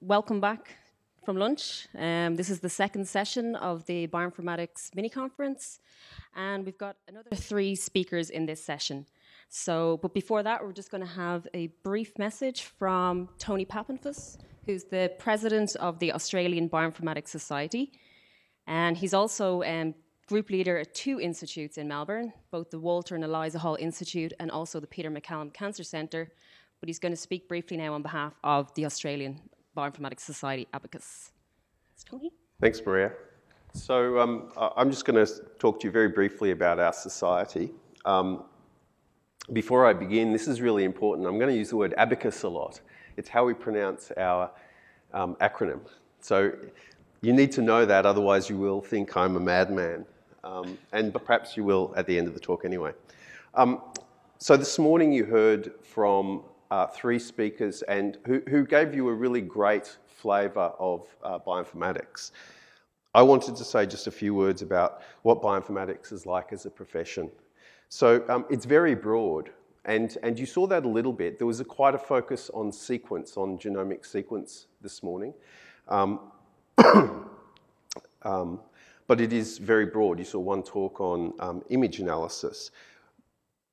Welcome back from lunch. Um, this is the second session of the Bioinformatics mini conference, and we've got another three speakers in this session. So, but before that, we're just going to have a brief message from Tony Papenfuss, who's the president of the Australian Bioinformatics Society, and he's also um, group leader at two institutes in Melbourne, both the Walter and Eliza Hall Institute and also the Peter MacCallum Cancer Centre, but he's going to speak briefly now on behalf of the Australian Bioinformatics Society Abacus. Tony. Thanks, Maria. So um, I'm just going to talk to you very briefly about our society. Um, before I begin, this is really important. I'm going to use the word abacus a lot. It's how we pronounce our um, acronym. So you need to know that, otherwise you will think I'm a madman. Um, and perhaps you will at the end of the talk anyway. Um, so this morning you heard from uh, three speakers and who, who, gave you a really great flavour of uh, bioinformatics. I wanted to say just a few words about what bioinformatics is like as a profession. So um, it's very broad, and, and you saw that a little bit. There was a, quite a focus on sequence, on genomic sequence this morning. Um, um, but it is very broad. You saw one talk on um, image analysis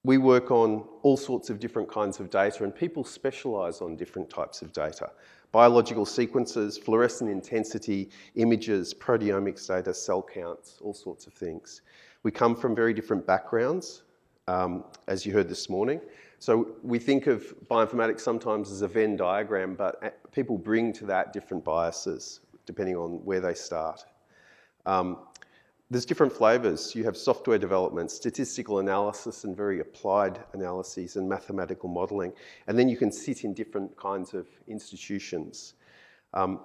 we work on all sorts of different kinds of data and people specialize on different types of data. Biological sequences, fluorescent intensity, images, proteomics data, cell counts, all sorts of things. We come from very different backgrounds, um, as you heard this morning. So we think of bioinformatics sometimes as a Venn diagram, but uh, people bring to that different biases depending on where they start. Um, there's different flavors. You have software development, statistical analysis, and very applied analyses and mathematical modeling. And then you can sit in different kinds of institutions. Um,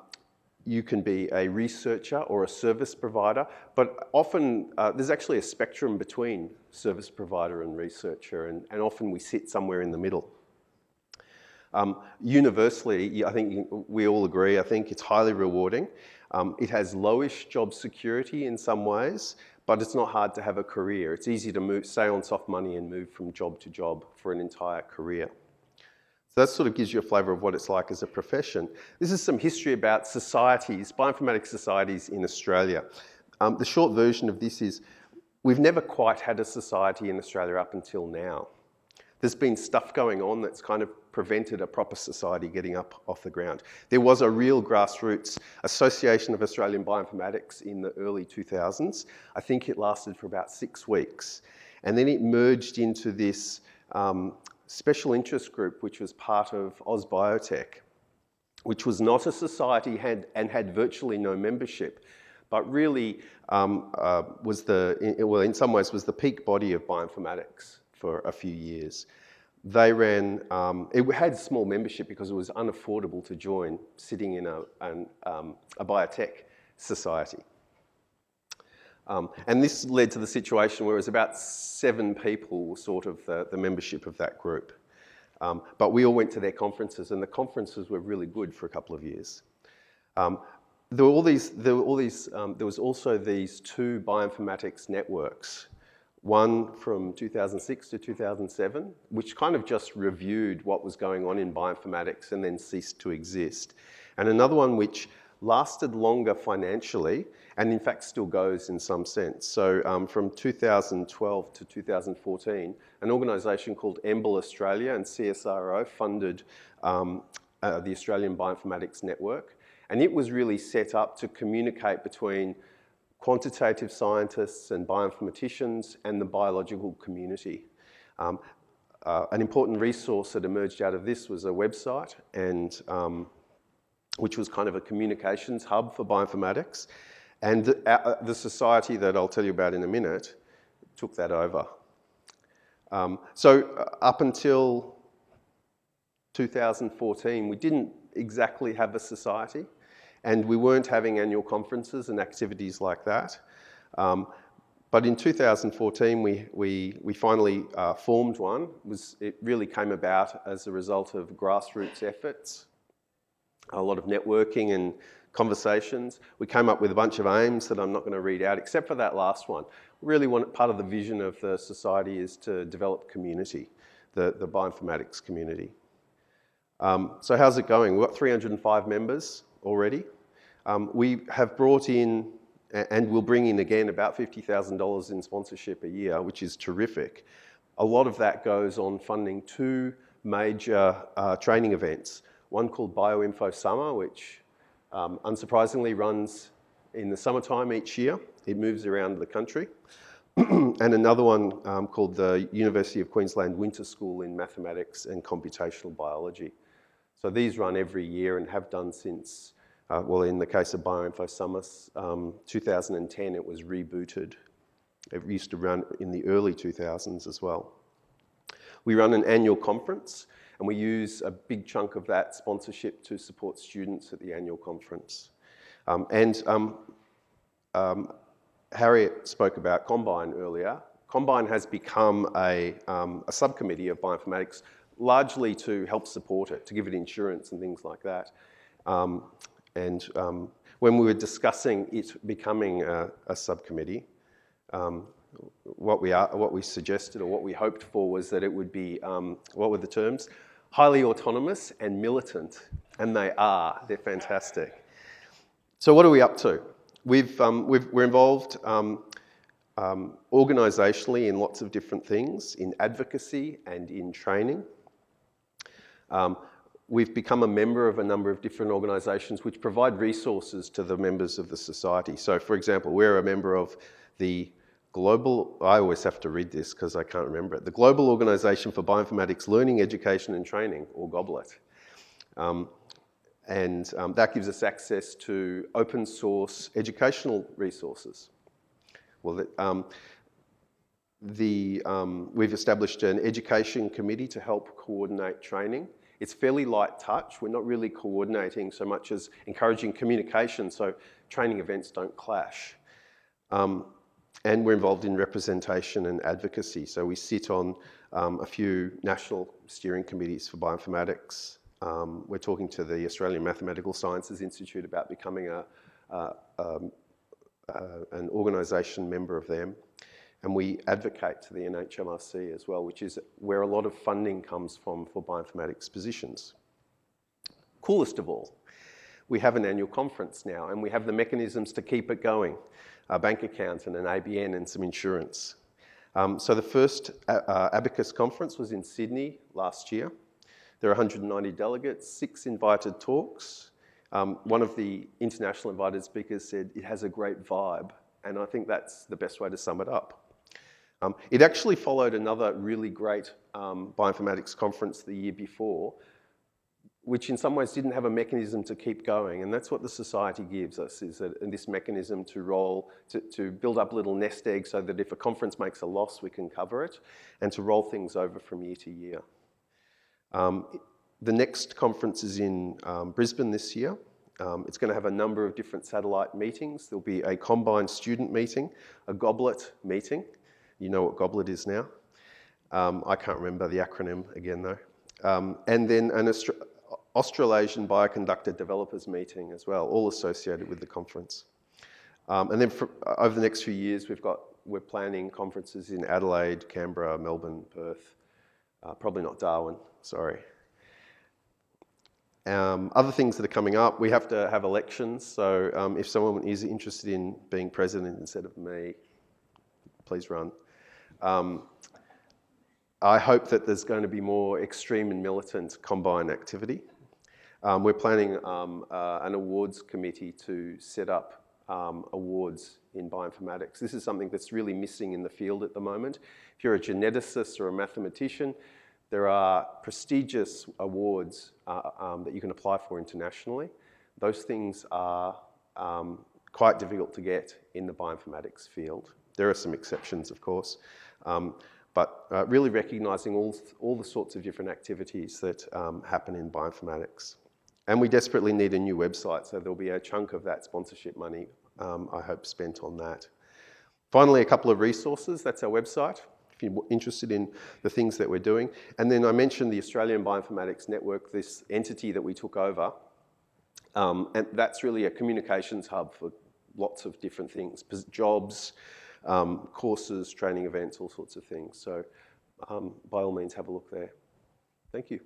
you can be a researcher or a service provider, but often uh, there's actually a spectrum between service provider and researcher, and, and often we sit somewhere in the middle. Um, universally, I think we all agree, I think it's highly rewarding. Um, it has lowish job security in some ways, but it's not hard to have a career. It's easy to move, stay on soft money and move from job to job for an entire career. So that sort of gives you a flavour of what it's like as a profession. This is some history about societies, bioinformatics societies in Australia. Um, the short version of this is we've never quite had a society in Australia up until now. There's been stuff going on that's kind of prevented a proper society getting up off the ground. There was a real grassroots Association of Australian Bioinformatics in the early 2000s. I think it lasted for about six weeks. And then it merged into this um, special interest group, which was part of AusBiotech, which was not a society had, and had virtually no membership, but really um, uh, was the, in, well, in some ways was the peak body of bioinformatics for a few years. They ran, um, it had small membership because it was unaffordable to join sitting in a, an, um, a biotech society. Um, and this led to the situation where it was about seven people, sort of the, the membership of that group. Um, but we all went to their conferences, and the conferences were really good for a couple of years. Um, there were all these, there were all these, um, there was also these two bioinformatics networks one from 2006 to 2007, which kind of just reviewed what was going on in bioinformatics and then ceased to exist. And another one which lasted longer financially and in fact still goes in some sense. So um, from 2012 to 2014, an organisation called EMBL Australia and CSIRO funded um, uh, the Australian Bioinformatics Network. And it was really set up to communicate between quantitative scientists and bioinformaticians and the biological community. Um, uh, an important resource that emerged out of this was a website and um, which was kind of a communications hub for bioinformatics. And the, uh, the, society that I'll tell you about in a minute took that over. Um, so uh, up until 2014, we didn't exactly have a society. And we weren't having annual conferences and activities like that. Um, but in 2014, we, we, we finally uh, formed one. It, was, it really came about as a result of grassroots efforts, a lot of networking and conversations. We came up with a bunch of aims that I'm not going to read out, except for that last one. Really, part of the vision of the society is to develop community, the, the bioinformatics community. Um, so how's it going? We've got 305 members already. Um, we have brought in, and we'll bring in again, about $50,000 in sponsorship a year, which is terrific. A lot of that goes on funding two major uh, training events. One called BioInfo Summer, which um, unsurprisingly runs in the summertime each year. It moves around the country. and another one um, called the University of Queensland Winter School in Mathematics and Computational Biology. So these run every year and have done since, uh, well, in the case of BioInfo um, 2010 it was rebooted. It used to run in the early 2000s as well. We run an annual conference and we use a big chunk of that sponsorship to support students at the annual conference. Um, and um, um, Harriet spoke about Combine earlier. Combine has become a, um, a subcommittee of bioinformatics largely to help support it, to give it insurance and things like that. Um, and um, when we were discussing it becoming a, a subcommittee, um, what we, are, what we suggested or what we hoped for was that it would be, um, what were the terms? Highly autonomous and militant. And they are, they're fantastic. So what are we up to? We've, um, we are involved um, organisationally in lots of different things, in advocacy and in training. Um, we've become a member of a number of different organisations which provide resources to the members of the society. So for example, we're a member of the Global, I always have to read this because I can't remember it, the Global Organisation for Bioinformatics Learning, Education and Training, or GOBLET. Um, and um, that gives us access to open source educational resources. Well, the, um, the um, we've established an education committee to help coordinate training. It's fairly light touch. We're not really coordinating so much as encouraging communication so training events don't clash. Um, and we're involved in representation and advocacy. So we sit on um, a few national steering committees for bioinformatics, um, we're talking to the Australian Mathematical Sciences Institute about becoming a, uh, um, uh, an organisation member of them. And we advocate to the NHMRC as well, which is where a lot of funding comes from for bioinformatics positions. Coolest of all, we have an annual conference now and we have the mechanisms to keep it going. A bank account and an ABN and some insurance. Um, so the first uh, uh Abacus conference was in Sydney last year. There are 190 delegates, six invited talks. Um, one of the international invited speakers said it has a great vibe, and I think that's the best way to sum it up. Um, it actually followed another really great um, bioinformatics conference the year before, which in some ways didn't have a mechanism to keep going. And that's what the society gives us, is that, this mechanism to roll, to, to build up little nest eggs so that if a conference makes a loss, we can cover it, and to roll things over from year to year. Um, the next conference is in um, Brisbane this year. Um, it's going to have a number of different satellite meetings. There'll be a combined student meeting, a goblet meeting. You know what goblet is now. Um, I can't remember the acronym again though. Um, and then an Austra Australasian Bioconductor Developers meeting as well, all associated with the conference. Um, and then for, over the next few years, we've got, we're planning conferences in Adelaide, Canberra, Melbourne, Perth, uh, probably not Darwin, sorry. Um, other things that are coming up, we have to have elections. So um, if someone is interested in being president instead of me, please run. Um, I hope that there's going to be more extreme and militant combine activity. Um, we're planning um, uh, an awards committee to set up um, awards in bioinformatics. This is something that's really missing in the field at the moment. If you're a geneticist or a mathematician, there are prestigious awards uh, um, that you can apply for internationally. Those things are um, quite difficult to get in the bioinformatics field. There are some exceptions, of course, um, but uh, really recognising all, all the sorts of different activities that um, happen in bioinformatics. And we desperately need a new website, so there'll be a chunk of that sponsorship money, um, I hope, spent on that. Finally, a couple of resources. That's our website if you're interested in the things that we're doing. And then I mentioned the Australian Bioinformatics Network, this entity that we took over. Um, and that's really a communications hub for lots of different things, jobs, um, courses, training events, all sorts of things. So um, by all means, have a look there. Thank you.